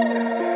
Música